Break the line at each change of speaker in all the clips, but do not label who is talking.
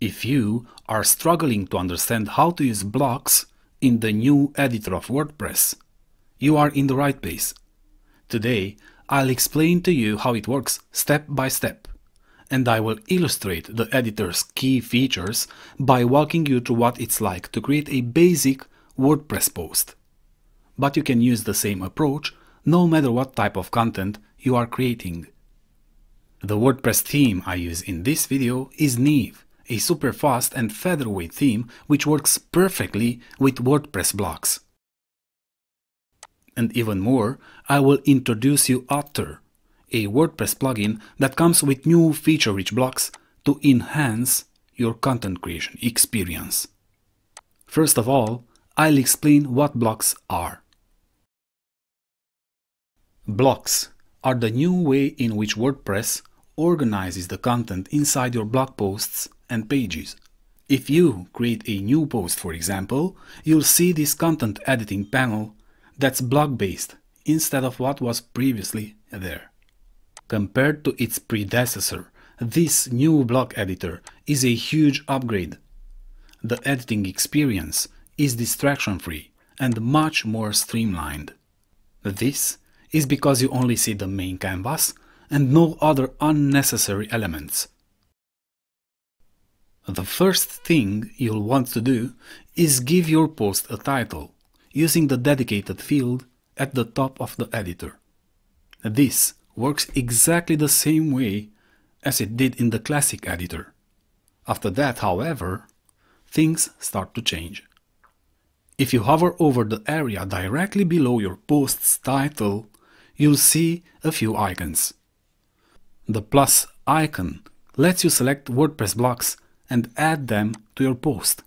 If you are struggling to understand how to use blocks in the new editor of WordPress, you are in the right place. Today, I'll explain to you how it works step by step, and I will illustrate the editor's key features by walking you through what it's like to create a basic WordPress post. But you can use the same approach no matter what type of content you are creating. The WordPress theme I use in this video is Neve, a super fast and featherweight theme which works perfectly with WordPress blocks. And even more, I will introduce you Otter, a WordPress plugin that comes with new feature-rich blocks to enhance your content creation experience. First of all, I'll explain what blocks are. Blocks are the new way in which WordPress organizes the content inside your blog posts and pages. If you create a new post, for example, you'll see this content editing panel that's block-based instead of what was previously there. Compared to its predecessor, this new block editor is a huge upgrade. The editing experience is distraction-free and much more streamlined. This is because you only see the main canvas and no other unnecessary elements. The first thing you'll want to do is give your post a title using the dedicated field at the top of the editor. This works exactly the same way as it did in the classic editor. After that, however, things start to change. If you hover over the area directly below your post's title, you'll see a few icons. The plus icon lets you select WordPress blocks and add them to your post.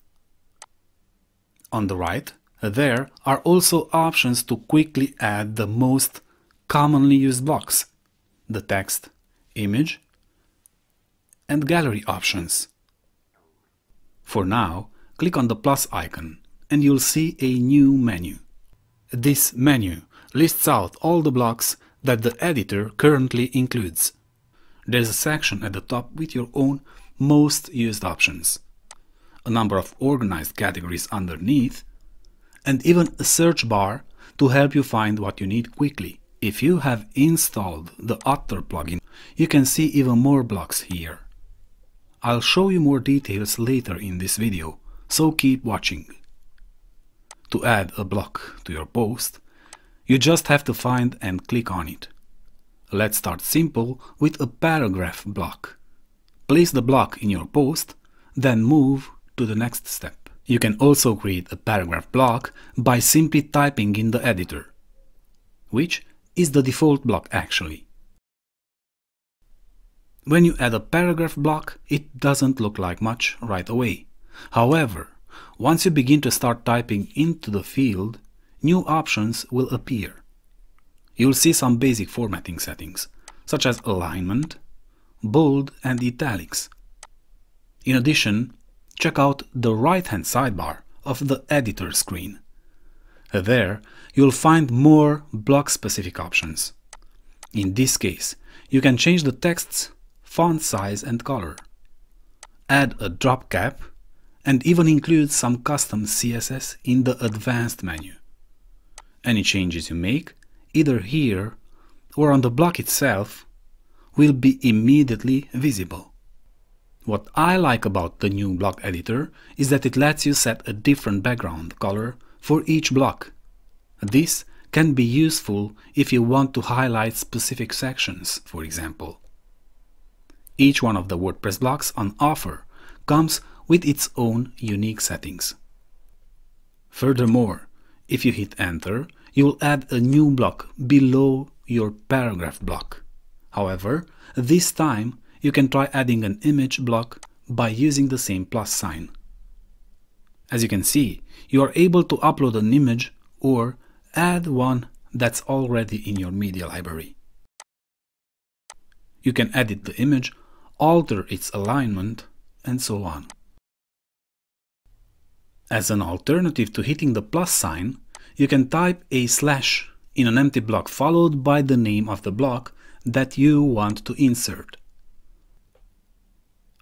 On the right, there are also options to quickly add the most commonly used blocks, the text, image, and gallery options. For now, click on the plus icon and you'll see a new menu. This menu lists out all the blocks that the editor currently includes. There's a section at the top with your own most used options, a number of organized categories underneath, and even a search bar to help you find what you need quickly. If you have installed the Otter plugin, you can see even more blocks here. I'll show you more details later in this video, so keep watching. To add a block to your post, you just have to find and click on it. Let's start simple with a paragraph block. Place the block in your post, then move to the next step. You can also create a paragraph block by simply typing in the editor, which is the default block actually. When you add a paragraph block, it doesn't look like much right away. However, once you begin to start typing into the field, new options will appear. You'll see some basic formatting settings, such as alignment, bold and italics. In addition, check out the right-hand sidebar of the editor screen. There, you'll find more block-specific options. In this case, you can change the text's font size and color, add a drop cap, and even include some custom CSS in the advanced menu. Any changes you make, either here or on the block itself, will be immediately visible. What I like about the new block editor is that it lets you set a different background color for each block. This can be useful if you want to highlight specific sections, for example. Each one of the WordPress blocks on offer comes with its own unique settings. Furthermore, if you hit enter, you will add a new block below your paragraph block. However, this time you can try adding an image block by using the same plus sign. As you can see, you are able to upload an image or add one that's already in your media library. You can edit the image, alter its alignment, and so on. As an alternative to hitting the plus sign, you can type a slash in an empty block followed by the name of the block that you want to insert.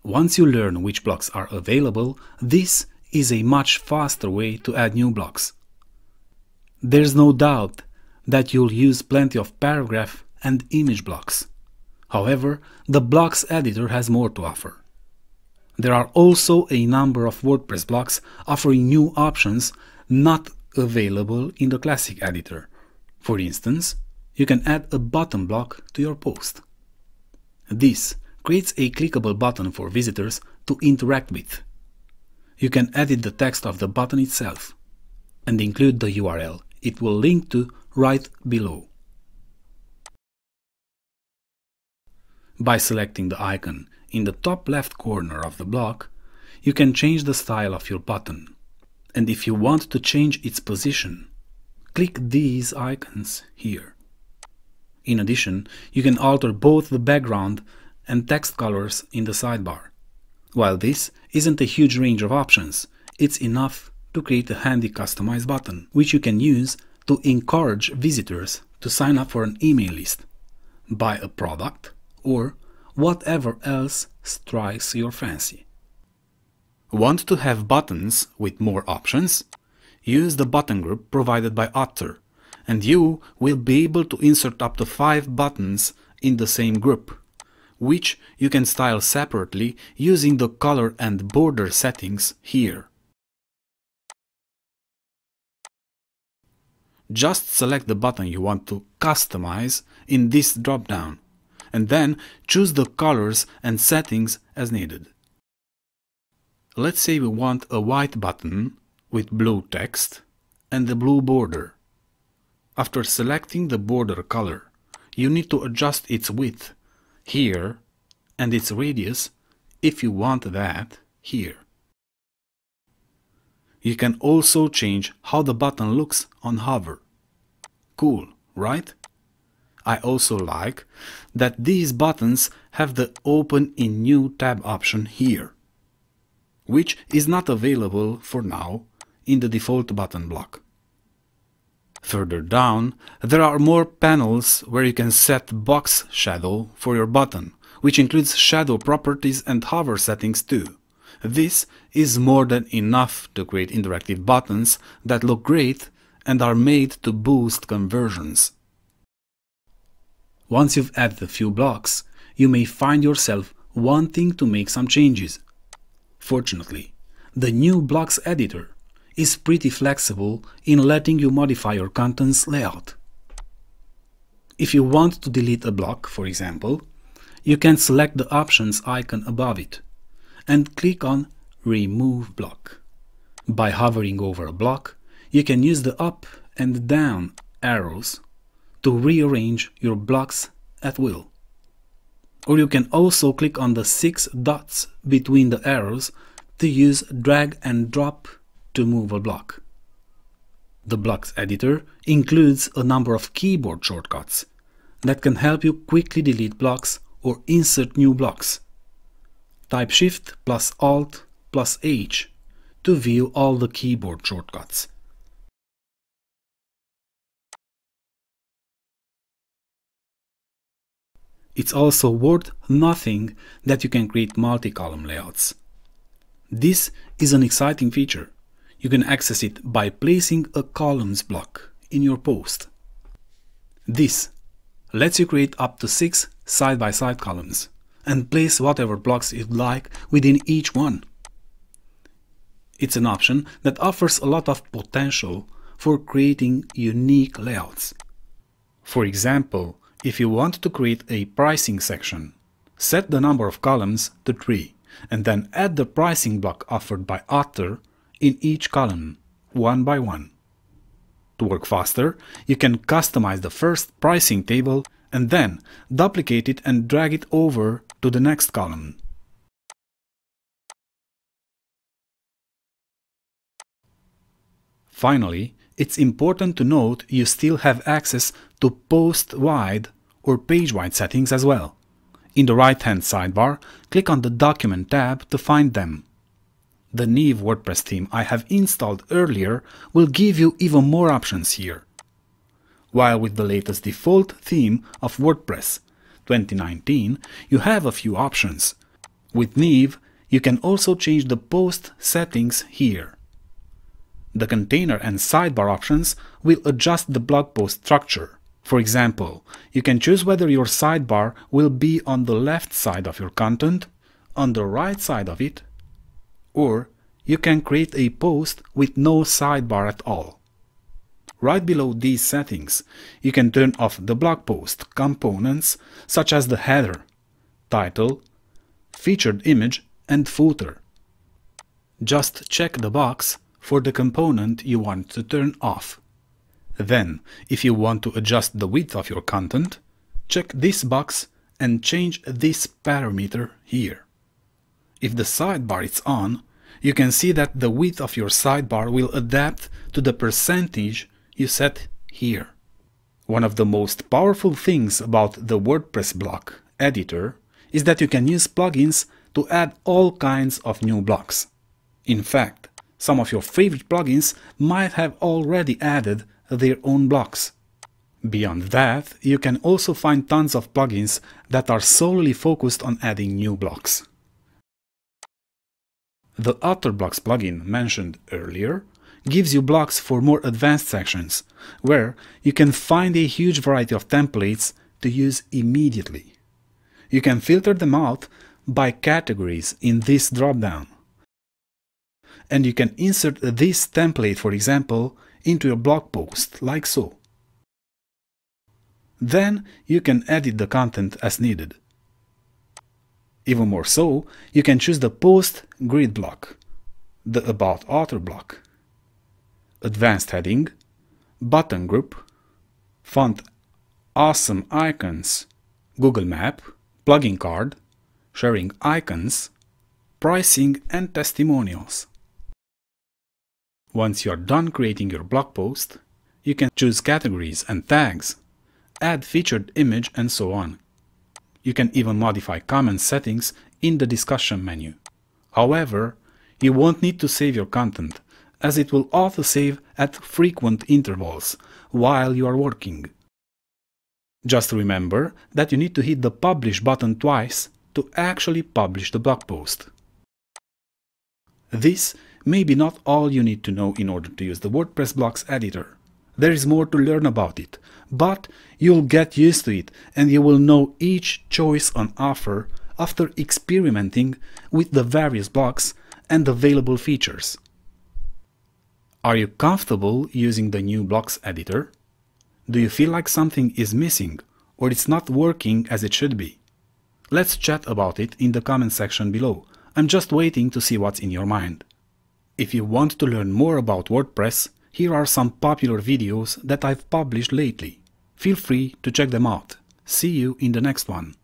Once you learn which blocks are available, this is a much faster way to add new blocks. There's no doubt that you'll use plenty of paragraph and image blocks. However, the blocks editor has more to offer. There are also a number of WordPress blocks offering new options not available in the classic editor. For instance, you can add a button block to your post. This creates a clickable button for visitors to interact with. You can edit the text of the button itself and include the URL it will link to right below. By selecting the icon in the top left corner of the block, you can change the style of your button. And if you want to change its position, click these icons here. In addition, you can alter both the background and text colors in the sidebar. While this isn't a huge range of options, it's enough to create a handy customized button, which you can use to encourage visitors to sign up for an email list, buy a product, or whatever else strikes your fancy. Want to have buttons with more options? Use the button group provided by Otter, and you will be able to insert up to 5 buttons in the same group, which you can style separately using the color and border settings here. Just select the button you want to customize in this drop-down and then choose the colors and settings as needed. Let's say we want a white button with blue text and a blue border. After selecting the border color, you need to adjust its width here and its radius if you want that here. You can also change how the button looks on hover. Cool, right? I also like that these buttons have the Open in New tab option here, which is not available for now in the default button block. Further down, there are more panels where you can set box shadow for your button, which includes shadow properties and hover settings too. This is more than enough to create interactive buttons that look great and are made to boost conversions. Once you've added a few blocks, you may find yourself wanting to make some changes. Fortunately, the new blocks editor is pretty flexible in letting you modify your content's layout. If you want to delete a block, for example, you can select the options icon above it and click on Remove Block. By hovering over a block, you can use the up and down arrows to rearrange your blocks at will. Or you can also click on the six dots between the arrows to use drag and drop to move a block. The blocks editor includes a number of keyboard shortcuts that can help you quickly delete blocks or insert new blocks. Type Shift plus Alt plus H to view all the keyboard shortcuts. It's also worth nothing that you can create multi-column layouts. This is an exciting feature. You can access it by placing a columns block in your post. This lets you create up to six side-by-side -side columns and place whatever blocks you'd like within each one. It's an option that offers a lot of potential for creating unique layouts. For example, if you want to create a pricing section, set the number of columns to 3 and then add the pricing block offered by Otter in each column, one by one. To work faster, you can customize the first pricing table and then duplicate it and drag it over to the next column. Finally, it's important to note you still have access to post-wide or page-wide settings as well. In the right-hand sidebar, click on the Document tab to find them. The Neve WordPress theme I have installed earlier will give you even more options here. While with the latest default theme of WordPress 2019, you have a few options. With Neve, you can also change the post settings here. The container and sidebar options will adjust the blog post structure. For example, you can choose whether your sidebar will be on the left side of your content, on the right side of it, or you can create a post with no sidebar at all. Right below these settings, you can turn off the blog post components such as the header, title, featured image and footer. Just check the box for the component you want to turn off. Then, if you want to adjust the width of your content, check this box and change this parameter here. If the sidebar is on, you can see that the width of your sidebar will adapt to the percentage you set here. One of the most powerful things about the WordPress block editor is that you can use plugins to add all kinds of new blocks. In fact, some of your favorite plugins might have already added their own blocks. Beyond that, you can also find tons of plugins that are solely focused on adding new blocks. The Otter Blocks plugin mentioned earlier gives you blocks for more advanced sections, where you can find a huge variety of templates to use immediately. You can filter them out by categories in this dropdown. And you can insert this template, for example, into your blog post, like so. Then you can edit the content as needed. Even more so, you can choose the Post grid block, the About Author block, Advanced heading, Button group, Font Awesome icons, Google Map, Plugin card, Sharing icons, Pricing and Testimonials. Once you are done creating your blog post, you can choose categories and tags, add featured image and so on. You can even modify comment settings in the discussion menu. However, you won't need to save your content, as it will auto-save at frequent intervals while you are working. Just remember that you need to hit the Publish button twice to actually publish the blog post. This may be not all you need to know in order to use the WordPress blocks editor. There is more to learn about it, but you'll get used to it and you will know each choice on offer after experimenting with the various blocks and available features. Are you comfortable using the new blocks editor? Do you feel like something is missing or it's not working as it should be? Let's chat about it in the comment section below. I'm just waiting to see what's in your mind. If you want to learn more about WordPress, here are some popular videos that I've published lately. Feel free to check them out. See you in the next one.